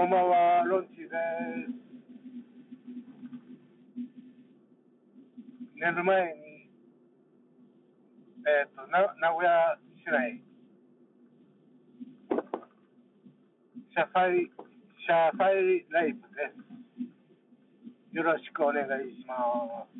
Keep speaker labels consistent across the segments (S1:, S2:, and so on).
S1: こんばんは、ロンチです。寝る前に、えっ、とな、名古屋市内、社債、社債ライブです。よろしくお願いします。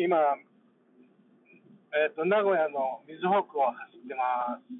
S1: 今、えっ、と、名古屋の瑞穂区を走ってます。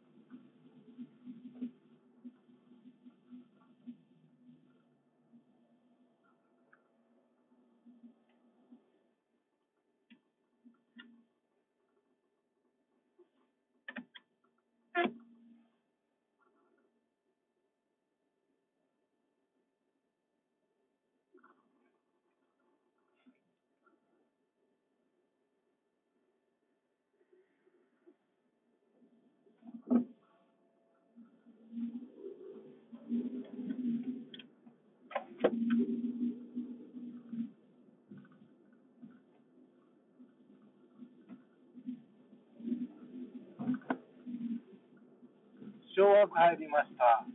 S1: 枠入りました。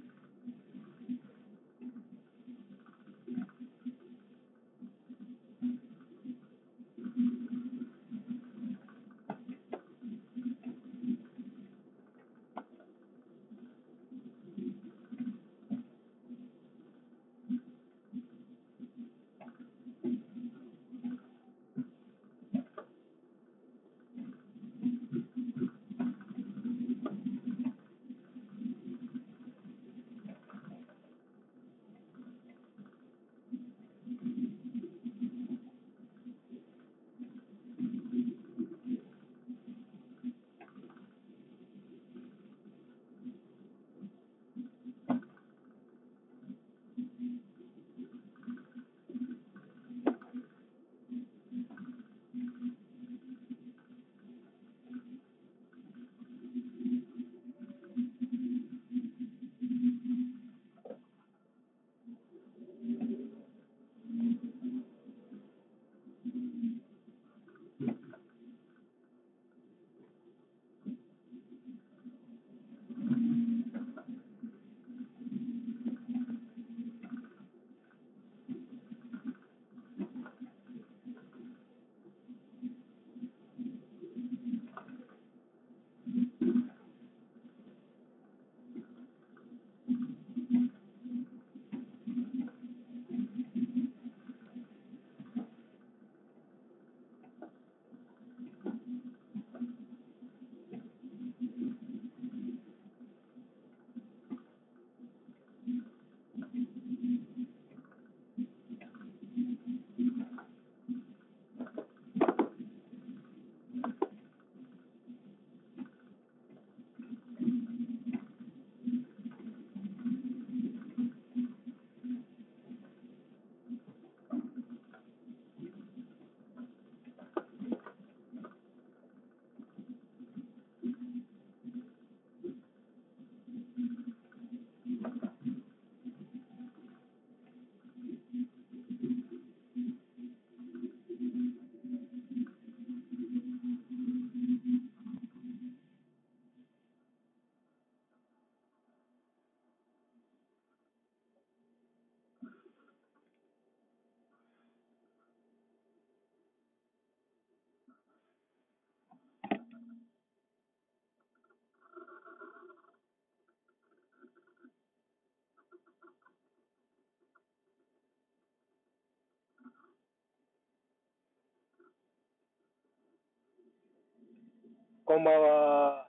S1: こんばんは。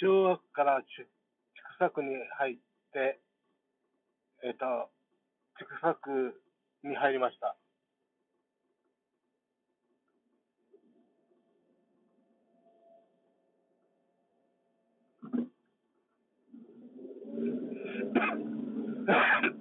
S1: 小学から千種区に入って、えっ、と、千種区に入りました。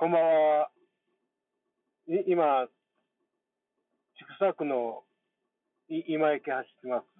S1: こんばんは。い今、千種区の今駅走ってます。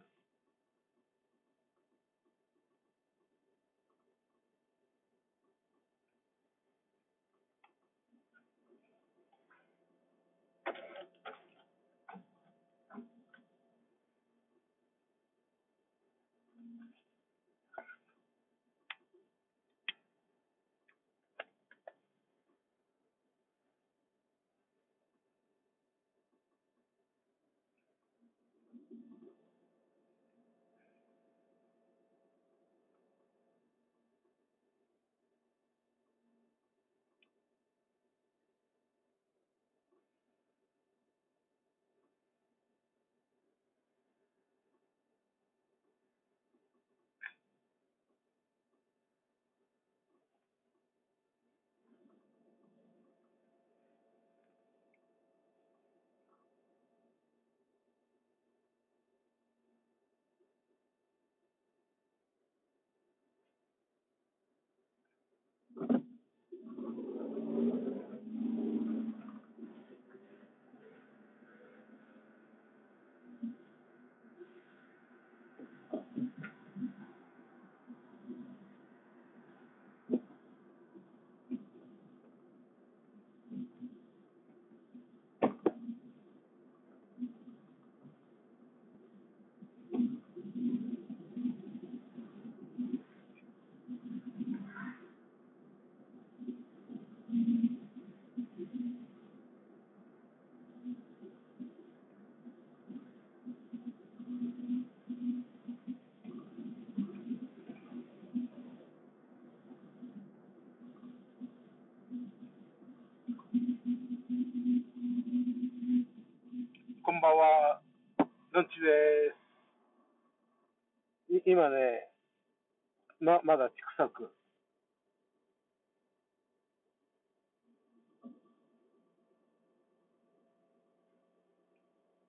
S1: こんばんは。どっちです。い今ね、ま、まだ小さく。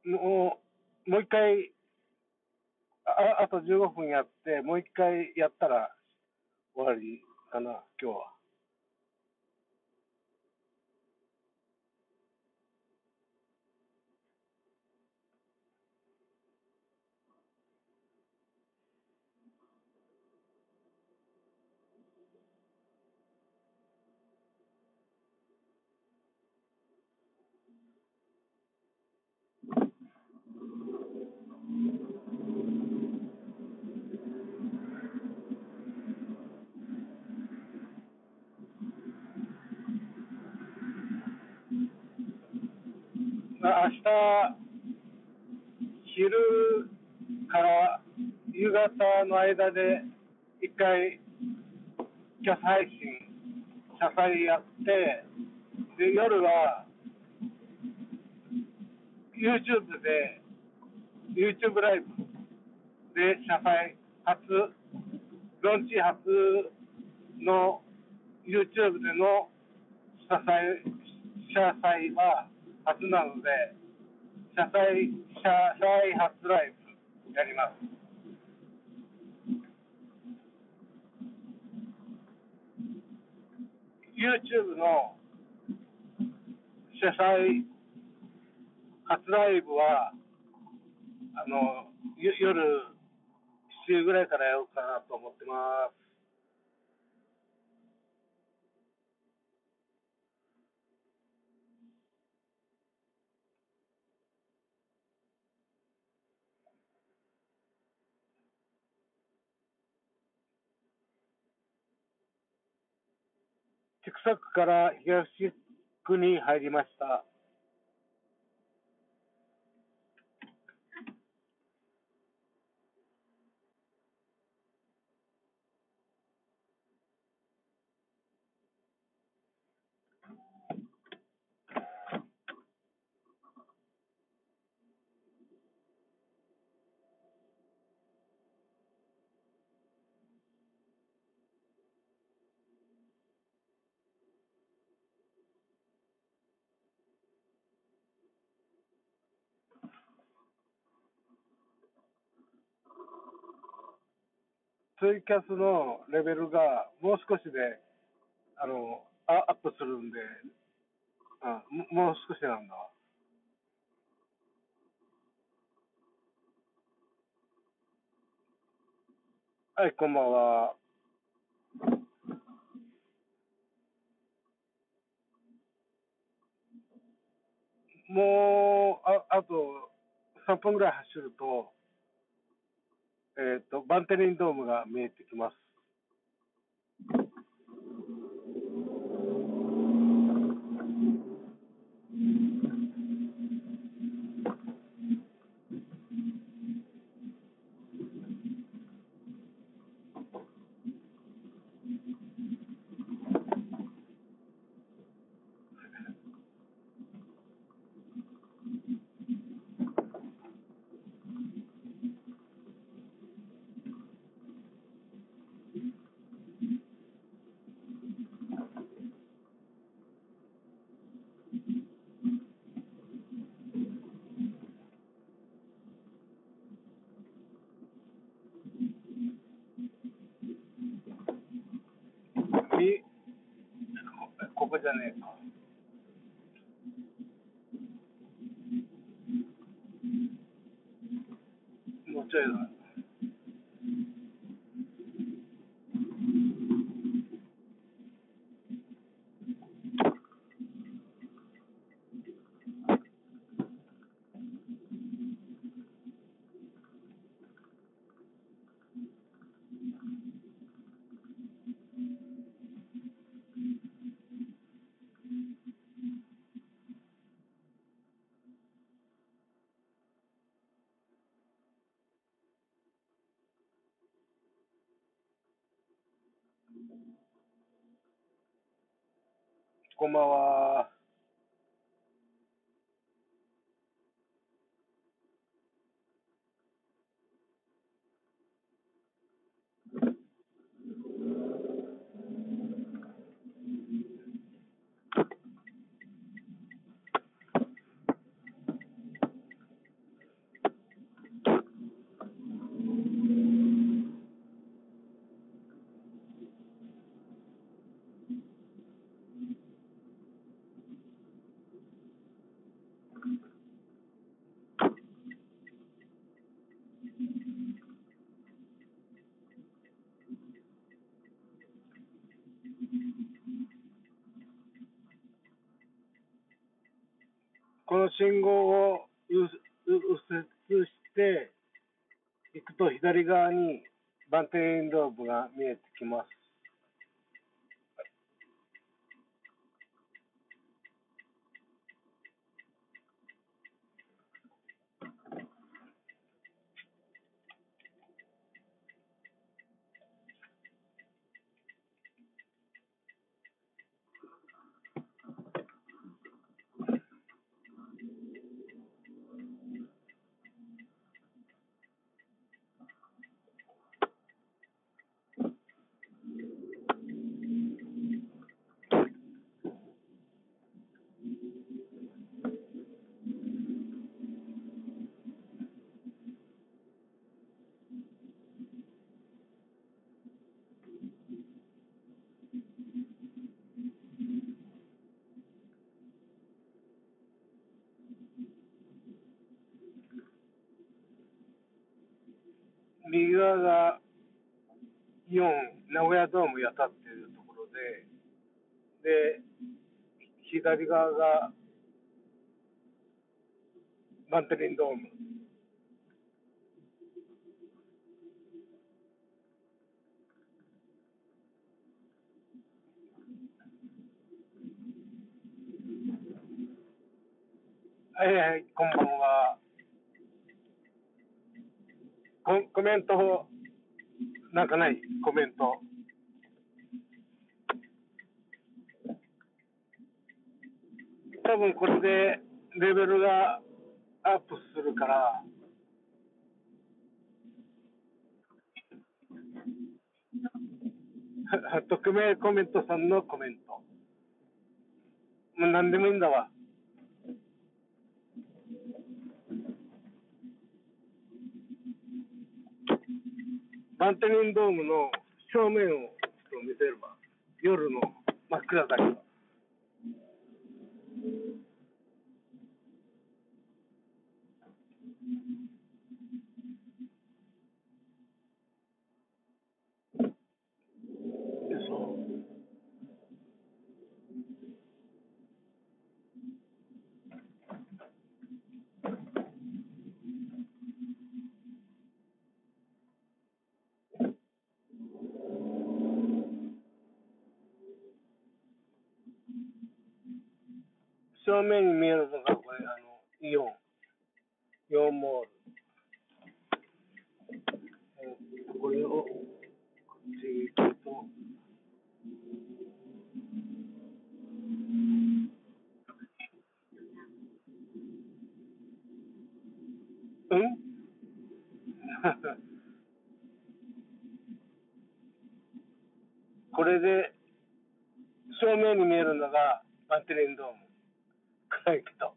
S1: もう、もう一回、ああと15分やって、もう一回やったら終わりかな、今日は。明日、昼から夕方の間で一回、キャス配信、社会やって、で、夜は YouTube で、YouTube ライブで社会初、ロンチ初の YouTube での社会、社会は初なので、社会、社会初ライブやります。YouTube の主催初ライブは、あの、ゆ夜7時ぐらいからやろうかなと思ってます。千種区から東区に入りました。ツイキャスのレベルがもう少しで、あの、あアップするんで、あももう少しなんだわ。はい、こんばんは。もう、ああと3分ぐらい走ると、えっ、と、バンテリンドームが見えてきます。みじゃないですか。もうちょいだ。こんばんは。この信号を右折していくと左側にバンテ動ンドが見えてきます。右側がイオン名古屋ドームやたっているところで、で、左側がバンテリンドーム。はいはい、こんばんは。コメント、なんかないコメント。多分これでレベルがアップするから、匿名コメントさんのコメント。もう何でもいいんだわ。バンテリンドームの正面を見せれば、夜の真っ暗だけど。正面に見えるのがこれ、あの、イオン。イオンモール。えー、これを、こっち行くと、うん？これで正面に見えるのがバンテリンドーム。暗いけど。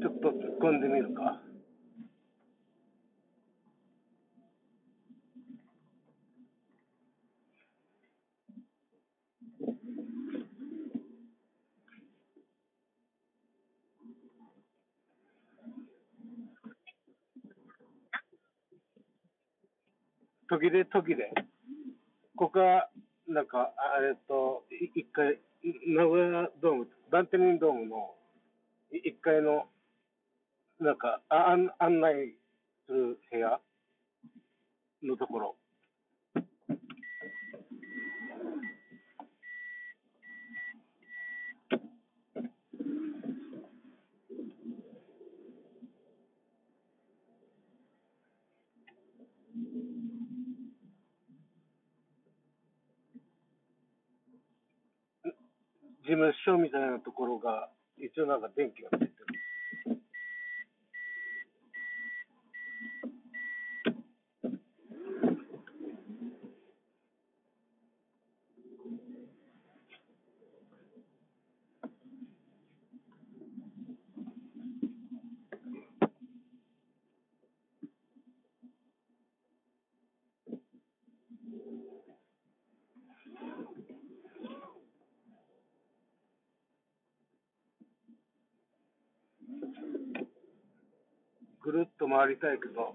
S1: ちょっと突っ込んでみるか。途切れ途切れ。ここはなんか、えっと、一回、名古屋ドーム、バンテリンドームの一階の、なんか、案案内する部屋のところ。所みたいなところが、一応なんか電気がついてる。ぐるっと回りたいけど、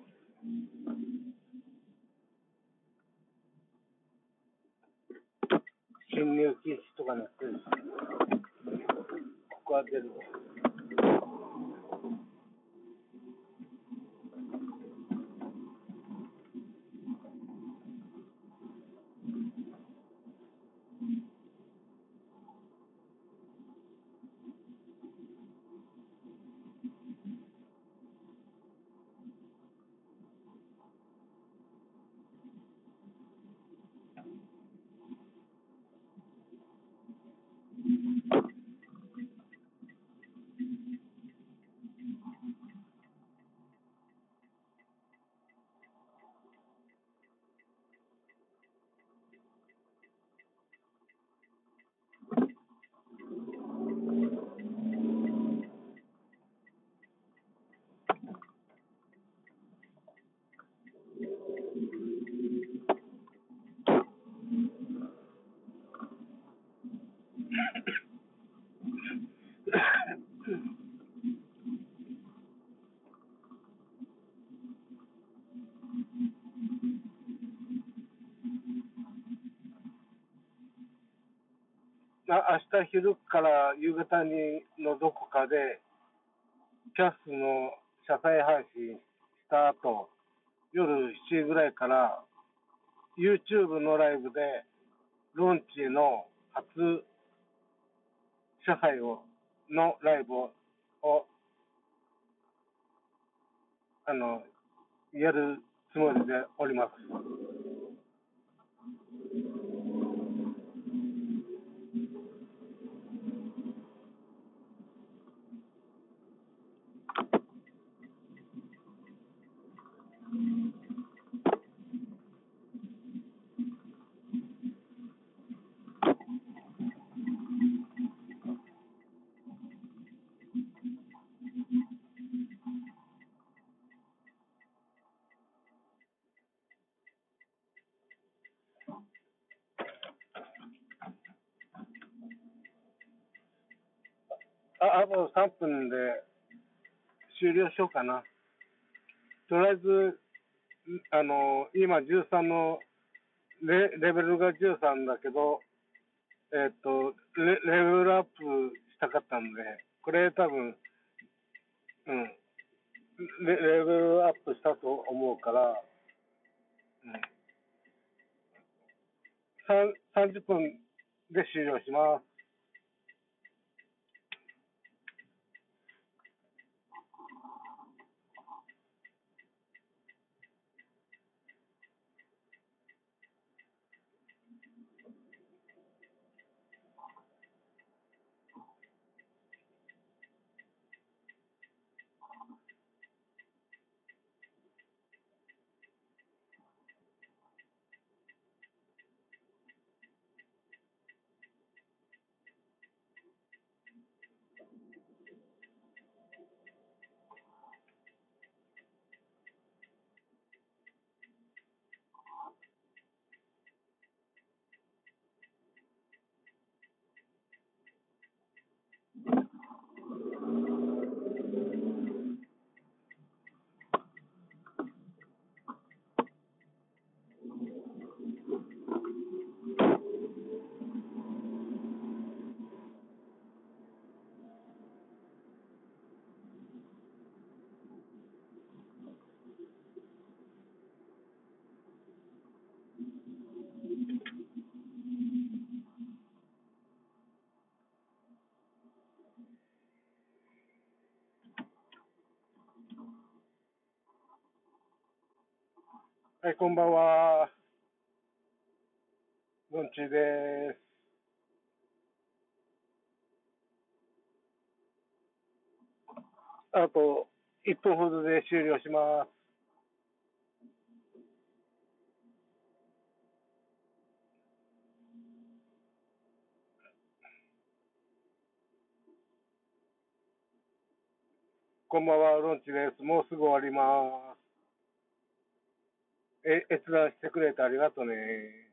S1: 信進入禁止とかなってるし、ここは出る。あ明日昼から夕方にのどこかで、キャスの車載配信した後、夜7時ぐらいから、YouTube のライブで、ロンチの初車載を、のライブを、をあの、やるつもりでおります。あと3分で終了しようかな。とりあえず、あの、今13のレレベルが13だけど、えっ、とレ、レベルアップしたかったんで、これ多分、うんレ、レベルアップしたと思うから、うん、30分で終了します。はい、こんばんは。のんちです。あと1分ほどで終了します。こんばんは、ロンチです。もうすぐ終わります。え、閲覧してくれてありがとね。